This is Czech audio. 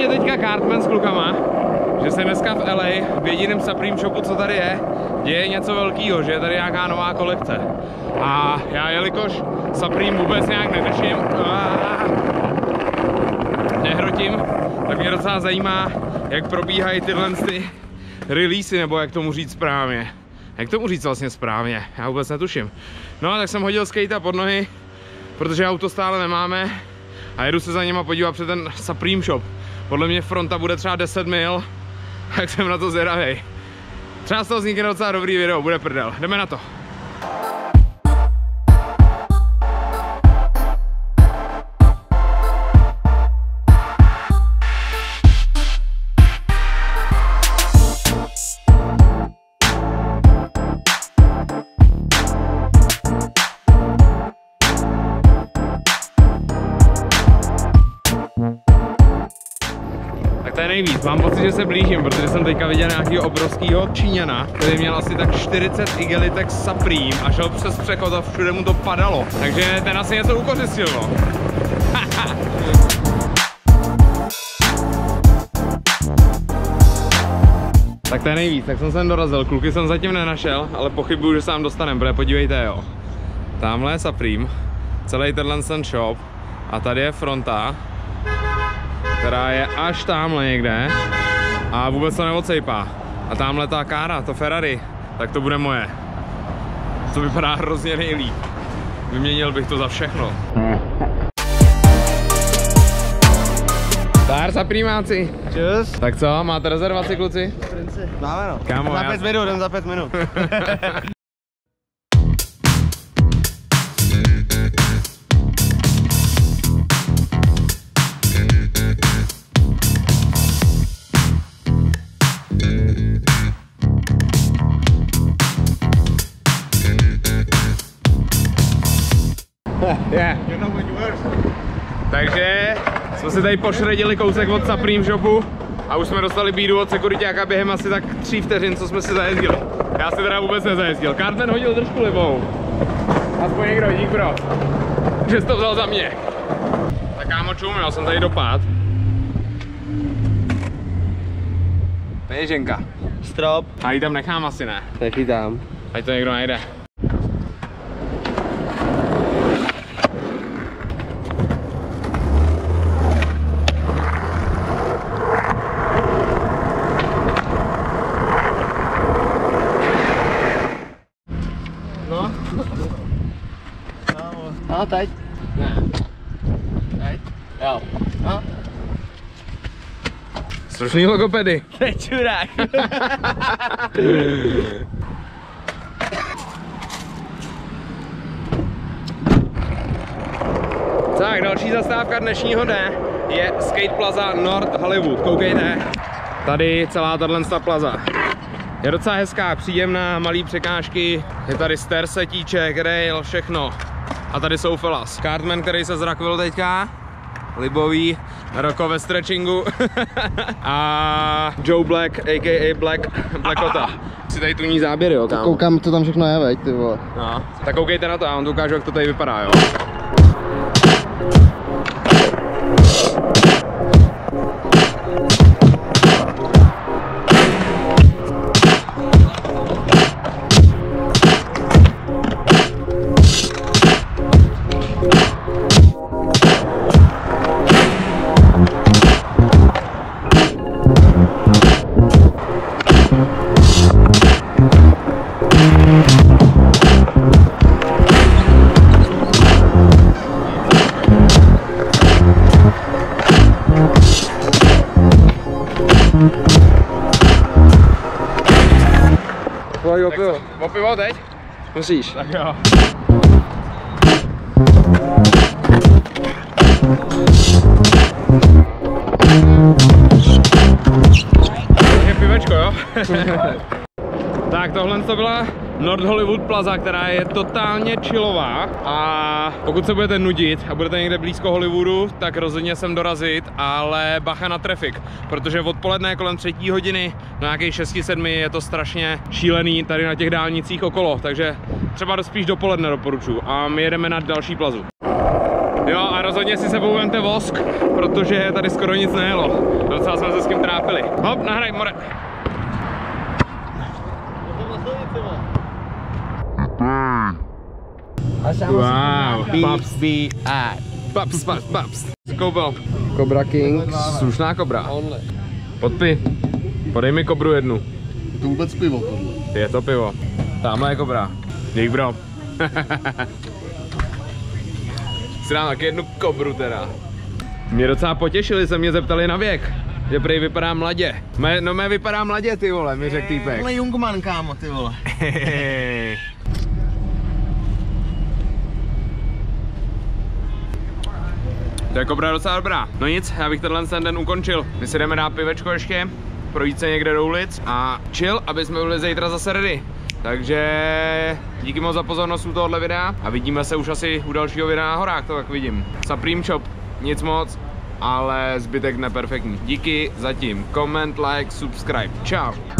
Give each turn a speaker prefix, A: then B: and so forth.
A: mě teďka Cartman s klukama, že se dneska v LA v jediném Supreme shopu, co tady je, děje něco velkého, že je tady nějaká nová kolekce. A já, jelikož Supreme vůbec nějak nedržím, nehrotím, tak mě docela zajímá, jak probíhají tyhle ty releasy, nebo jak tomu říct správně. Jak tomu říct vlastně správně? Já vůbec netuším. No a tak jsem hodil skate pod nohy, protože auto stále nemáme a jedu se za něma podívat před ten Supreme Shop. Podle mě fronta bude třeba 10 mil, tak jsem na to zvědavý. Třeba z toho vznikne docela dobrý video, bude prdel. Jdeme na to. To je nejvíc. Mám pocit, že se blížím, protože jsem teďka viděl nějakého obrovského Číňana, který měl asi tak 40 igelitek Supreme a šel přes přechod a všude mu to padalo. Takže ten asi něco ukořistil, no. tak to je nejvíc, tak jsem sem dorazil. Kluky jsem zatím nenašel, ale pochybuju, že se tam dostanem, protože podívejte, jo. Tamhle je Supreme, celý tenhle ten shop a tady je fronta, která je až tamhle někde a vůbec to neocejpá. A tamhle ta kára, to Ferrari, tak to bude moje. To vypadá hrozně nejlíp. Vyměnil bych to za všechno. Zdar za primáci.
B: Čus.
A: Tak co, máte rezervaci kluci?
B: Máme no.
A: Kámo,
B: za
A: já-
B: pět minut, jdem za pět minut.
A: Je. Takže jsme se tady pošredili kousek od Supreme Shopu a už jsme dostali bídu od sekuritáka během asi tak tří vteřin, co jsme si zajezdili. Já si teda vůbec nezajezdil. Cartman hodil držku levou. Aspoň někdo, dík bro. Že jsi to vzal za mě. Tak kámo čum, já jsem tady dopad. Peněženka.
B: Strop.
A: A ji tam nechám asi ne.
B: Nechytám.
A: Ať to někdo najde.
B: No. No, teď. Teď. Jo. No.
A: Slušný logopedy.
B: Teď čurák.
A: Tak, další zastávka dnešního dne je Skate Plaza North Hollywood. Koukejte, tady celá tato plaza. Je docela hezká, příjemná, malý překážky, je tady stair setíček, rail, všechno. A tady jsou Felas. Cartman, který se zrakvil teďka, Libový, Roko ve stretchingu a Joe Black, a.k.a. Black, Blackota. Si tady tuní záběry, jo, kámo.
B: Koukám, co tam všechno je, veď, ty vole.
A: No, tak koukejte na to, já vám to ukážu, jak to tady vypadá, jo.
B: Pojď
A: Tak co, o pivo teď?
B: Musíš.
A: Tak jo. Takže tohle to byla North Hollywood Plaza, která je totálně chillová a pokud se budete nudit a budete někde blízko Hollywoodu, tak rozhodně sem dorazit, ale bacha na traffic, protože odpoledne kolem třetí hodiny do nějakých 6-7 je to strašně šílený tady na těch dálnicích okolo, takže třeba spíš dopoledne doporučuji a my jedeme na další plazu. Jo a rozhodně si sebou vemte vosk, protože tady skoro nic nejelo. Docela jsme se s tím trápili. Hop, nahraj, more. Wow, paps, paps, paps, paps. Koupil.
B: Cobra King.
A: Slušná kobra. Podpi. Podej mi kobru jednu.
B: Je to vůbec pivo tohle.
A: Je to pivo. Tamhle je kobra. Dík bro. si dám taky jednu kobru teda. Mě docela potěšili, se mě zeptali na věk. Že prej vypadá mladě. Mé, no mé vypadá mladě ty vole, mi řekl týpek.
B: Tohle Jungman, kámo, ty vole.
A: To je kobra docela dobrá. No nic, já bych tenhle ten den ukončil. My si jdeme dát pivečko ještě, projít se někde do ulic a chill, aby jsme byli zítra zase ready. Takže díky moc za pozornost u tohohle videa a vidíme se už asi u dalšího videa na horách, to tak vidím. Supreme Shop, nic moc, ale zbytek neperfektní. Díky zatím. Comment, like, subscribe. Ciao.